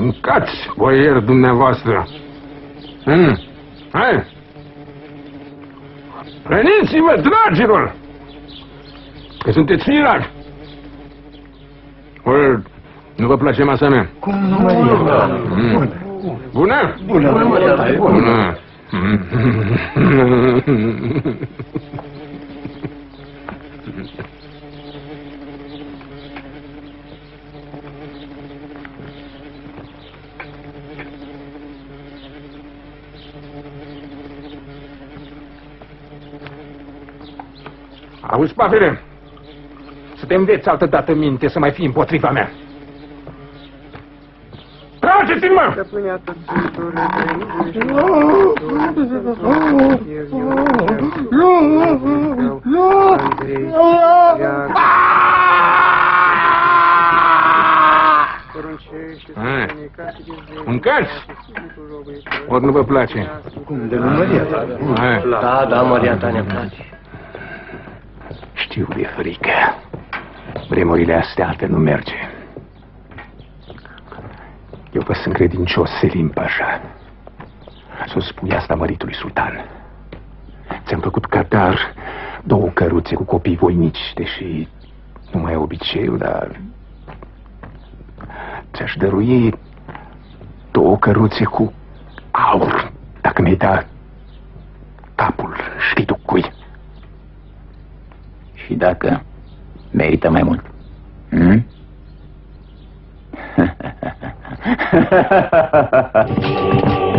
Mâncați, boier dumneavoastră. Hmm. Hai! Veniți-vă, dragilor! Că sunteți firavi! Ori, nu vă place masa mea? Cum nu mai Mm. Bună? Bună, bună, Bună! Auzi, Pavele, să te înveți altă dată minte să mai fii împotriva mea. Trageți-l, mă! Hai. Mâncați? Ori nu vă place? Cum de nu Maria ta? Hai. Da, da, Maria ta ne place. Știu de frică. Vremurile astea altfel nu merge. Eu vă sunt credincios, Selim Pașa. Să spui asta măritului sultan. Ți-am făcut cadar două căruțe cu copii voinici, deși nu mai e obiceiul, dar... Ți-aș dărui două căruțe cu aur, dacă mi-ai da dacă merită mai mult. Hmm?